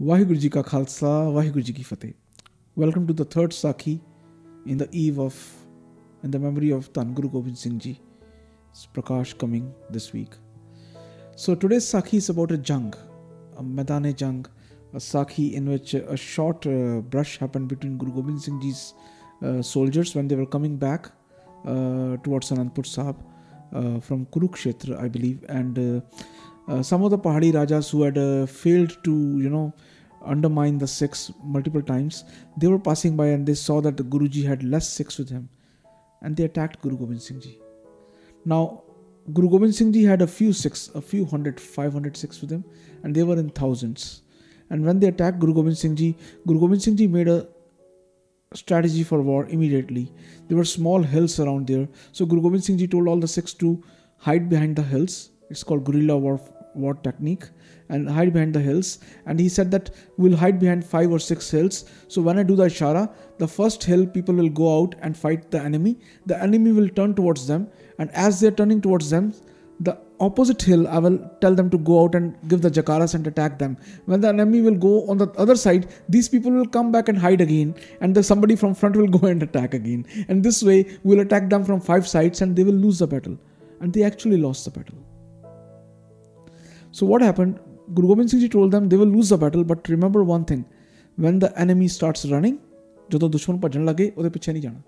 Vaheguru Ji Ka Khalsa, Vaheguru Ji Ki Fateh. Welcome to the third Sakhi in the eve of in the memory of Tan Guru Gobind Singh Ji. It's Prakash coming this week. So today's Sakhi is about a jang, a Madane jang, a Sakhi in which a short uh, brush happened between Guru Gobind Singh Ji's uh, soldiers when they were coming back uh, towards Anandpur Sahib from Kurukshetra, I believe, and uh, uh, some of the Pahadi Rajas who had failed to, you know, undermine the Sikhs multiple times. They were passing by and they saw that the Guruji had less Sikhs with him and they attacked Guru Gobind Singh Ji. Now, Guru Gobind Singh Ji had a few Sikhs, a few hundred, 500 Sikhs with him, and they were in thousands. And when they attacked Guru Gobind Singh Ji, Guru Gobind Singh Ji made a strategy for war immediately. There were small hills around there. So Guru Gobind Singh Ji told all the Sikhs to hide behind the hills. It's called guerrilla war, war technique and hide behind the hills. And he said that we'll hide behind five or six hills. So when I do the ishara, the first hill people will go out and fight the enemy. The enemy will turn towards them, and as they're turning towards them, the opposite hill I will tell them to go out and give the jakaras and attack them. When the enemy will go on the other side, these people will come back and hide again, and the somebody from front will go and attack again. And this way, we'll attack them from five sides, and they will lose the battle. And they actually lost the battle. So what happened? Guru Gobind Singh Ji told them they will lose the battle, but remember one thing when the enemy starts running, ਜਦੋਂ ਦੁਸ਼ਮਣ ਭੱਜਣ ਲੱਗੇ ਉਹਦੇ ਪਿੱਛੇ ਨਹੀਂ ਜਾਣਾ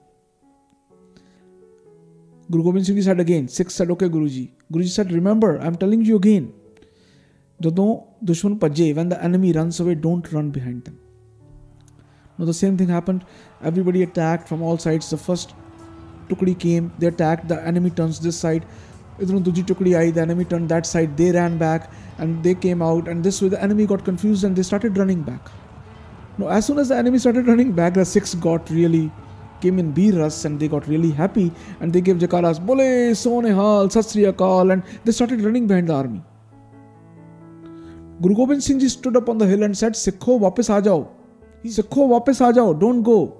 Guru Gobind Singh Ji said again, Sikhs said, okay, Guruji. Guruji said, remember, I'm telling you again. ਜਦੋਂ ਦੁਸ਼ਮਣ ਭੱਜੇ when the enemy runs away, don't run behind them. Now the same thing happened. Everybody attacked from all sides. The first tukdi came, they attacked, the enemy turns this side. Idrun took ai, the enemy turned that side, they ran back and they came out and this way the enemy got confused and they started running back. Now as soon as the enemy started running back, the Sikhs got really came in B Rus and they got really happy and they gave Jakaras Bole, So Nihal, Sastriyakal and they started running behind the army. Guru Gobind Singh Ji stood up on the hill and said, Sikho wapas aa jao. He Sikho wapas aa jao, don't go.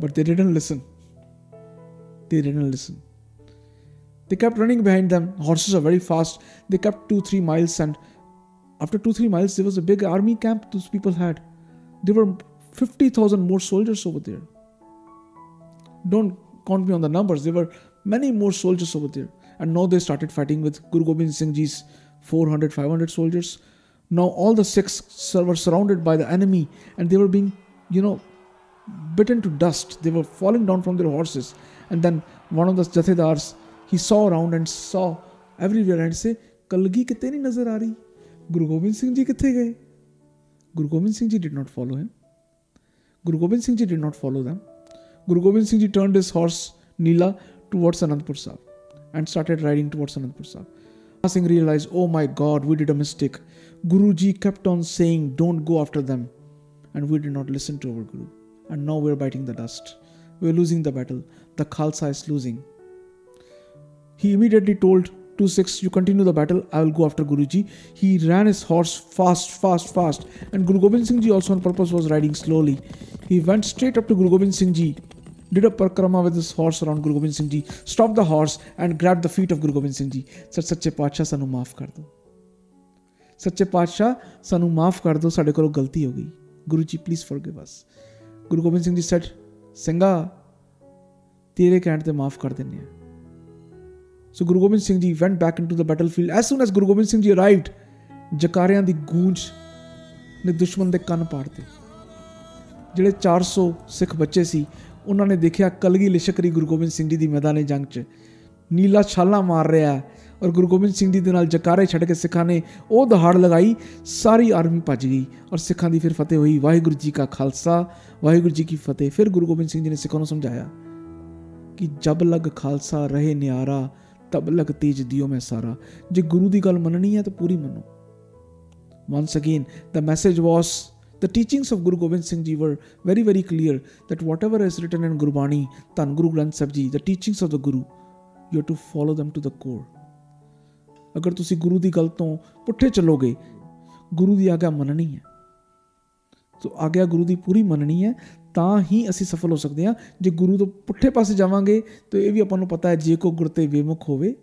But they didn't listen. They didn't listen they kept running behind them. Horses are very fast. They kept two, three miles, and after two, three miles, there was a big army camp those people had. There were 50,000 more soldiers over there. Don't count me on the numbers. There were many more soldiers over there. And now they started fighting with Guru Gobind Singh Ji's 400, 500 soldiers. Now all the Sikhs were surrounded by the enemy and they were being, you know, bitten to dust. They were falling down from their horses. And then one of the Jathedars he saw around and saw everywhere and say कलगी कितने नहीं नजर आ रही गुरु गोबिंद सिंह जी कितने गए Guru Gobind Singh ji did not follow him Guru Gobind Singh Ji did not follow them. Guru Gobind Singh Ji turned his horse Neela towards Anandpur Sahib and started riding towards Anandpur Sahib. Singh realized, oh my God, we did a mistake. Guru Ji kept on saying, don't go after them. And we did not listen to our Guru. And now we're biting the dust. We're losing the battle. The Khalsa is losing. He immediately told 2-6, you continue the battle, I will go after Guruji. He ran his horse fast, fast, fast and Guru Gobind Singh Ji also on purpose was riding slowly. He went straight up to Guru Gobind Singh Ji, did a parikrama with his horse around Guru Gobind Singh Ji, stopped the horse and grabbed the feet of Guru Gobind Singh Ji. Said, Sache Paacha sanu maaf kar do. Sache sanu maaf kar do, sade kolo galti Yogi. Guruji, Guru Ji, please forgive us. Guru Gobind Singh Ji said, Singha, ਤੇਰੇ ਕਹਿਣ ਤੇ ਮਾਫ ਕਰ ਦਿੰਨੇ ਆ ਸੋ Guru Gobind Singh ji went back into the battlefield as soon as Guru Gobind Singh ji arrived ਜਕਾਰਿਆਂ ਦੀ ਗੂੰਜ ਨੇ ਦੁਸ਼ਮਣ ਦੇ ਕੰਨ ਪਾੜਤੇ ਜਿਹੜੇ 400 ਸਿੱਖ ਬੱਚੇ ਸੀ ਉਹਨਾਂ ਨੇ ਦੇਖਿਆ ਕਲਗੀ ਲਿਸ਼ਕਰੀ ਗੁਰੂ ਗੋਬਿੰਦ ਸਿੰਘ ਜੀ ਦੀ ਮੈਦਾਨੇ ਜੰਗ 'ਚ ਨੀਲਾ ਛਾਲਾ ਮਾਰ ਰਿਹਾ ਔਰ ਗੁਰੂ ਗੋਬਿੰਦ ਸਿੰਘ ਜੀ ਦੇ ਨਾਲ ਜਕਾਰੇ ਛੱਡ ਕੇ ਸਿੱਖਾਂ ਨੇ ਉਹ ਦਹਾੜ ਲਗਾਈ ਸਾਰੀ ਆਰਮੀ ਭੱਜ ਗਈ ਔਰ ਸਿੱਖਾਂ ਦੀ ਫਿਰ ਫਤਿਹ ਹੋਈ ਵਾਹਿਗੁਰੂ ਜੀ ਕਾ ਖਾਲਸਾ ਵਾਹਿਗੁਰੂ ਜੀ ਕੀ ਫਤਿਹ ਫਿਰ ਗੁਰੂ ਗੋਬਿੰਦ ਸਿੰਘ ਜੀ ਨੇ ਸਿੱਖਾਂ ਨੂੰ ਸਮਝਾਇਆ ਕਿ ਜਬ ਲਗ ਖਾਲਸਾ ਰਹੇ ਨਿਆਰਾ ਤਬ ਲਗ ਤੇਜ ਦਿਓ ਮੈਂ ਸਾਰਾ ਜੇ ਗੁਰੂ ਦੀ ਗੱਲ ਮੰਨਣੀ ਹੈ ਤਾਂ ਪੂਰੀ ਮੰਨੋ once again the message was the teachings of guru gobind singh ji were very very clear that whatever is written in gurbani tan guru granth sahib ji the teachings of the guru you have to follow them to the core ਅਗਰ ਤੁਸੀਂ ਗੁਰੂ ਦੀ ਗੱਲ ਤੋਂ ਪੁੱਠੇ ਚੱਲੋਗੇ ਗੁਰੂ ਦੀ ਆਗਿਆ ਮੰਨਣੀ ਹੈ ਸੋ ਆਗਿਆ ਗੁਰੂ ਦੀ ਪੂਰੀ ਮੰਨਣੀ ਹੈ ਤਾਂ ਹੀ ਅਸੀਂ ਸਫਲ ਹੋ ਸਕਦੇ ਹਾਂ। ਜੇ ਗੁਰੂ ਤੋਂ ਪੁੱਠੇ ਪਾਸੇ ਜਾਵਾਂਗੇ, ਤਾਂ ਇਹ ਵੀ ਆਪਾਂ ਨੂੰ ਪਤਾ ਹੈ, ਜੇ ਕੋ ਗੁਰ ਤੇ ਵਿਮੁਖ ਹੋਵੇ,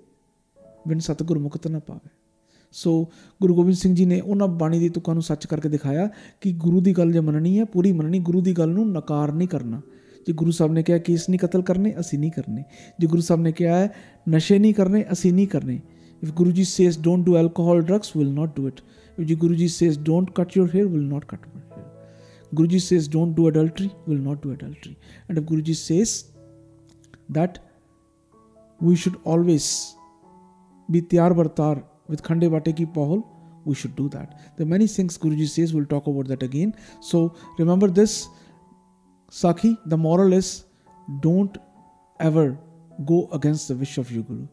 ਬਿਨ ਸਤਗੁਰ ਮੁਕਤ ਨਾ ਪਾਵੇ। ਸੋ ਗੁਰੂ ਗੋਬਿੰਦ ਸਿੰਘ ਜੀ ਨੇ ਉਹਨਾਂ ਬਾਣੀ ਦੀ ਤੁਕਾਂ ਨੂੰ ਸੱਚ ਕਰਕੇ ਦਿਖਾਇਆ ਕਿ ਗੁਰੂ ਦੀ ਗੱਲ ਜੇ ਮੰਨਣੀ ਹੈ, ਪੂਰੀ ਮੰਨਣੀ, ਗੁਰੂ ਦੀ ਗੱਲ ਨੂੰ ਨਕਾਰ ਨਹੀਂ ਕਰਨਾ। ਜੇ ਗੁਰੂ ਸਾਹਿਬ ਨੇ ਕਿਹਾ ਕੇਸ ਨਹੀਂ ਕਤਲ ਕਰਨੇ, ਅਸੀਂ ਨਹੀਂ ਕਰਨੇ। ਜੇ ਗੁਰੂ ਸਾਹਿਬ ਨੇ ਕਿਹਾ ਹੈ, ਨਸ਼ੇ ਨਹੀਂ ਕਰਨੇ, ਅਸੀਂ ਨਹੀਂ ਕਰਨੇ। If Guru ji says says do alcohol drugs will we'll do it if if Guru ji don't cut your your we'll will cut your hair guruji says don't do adultery. We'll not do adultery. And if guruji says that we should always be tiyar bartar with khande bate ki pahul we should do that. There are many things guruji says. We'll talk about that again. So remember this sakhi the moral is don't ever go against the wish of your guru.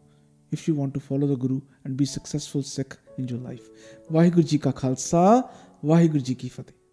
If you want to follow the Guru and be successful Sikh in your life. Vaheguru Ji ka Khalsa, Vaheguru Ji ki Fateh.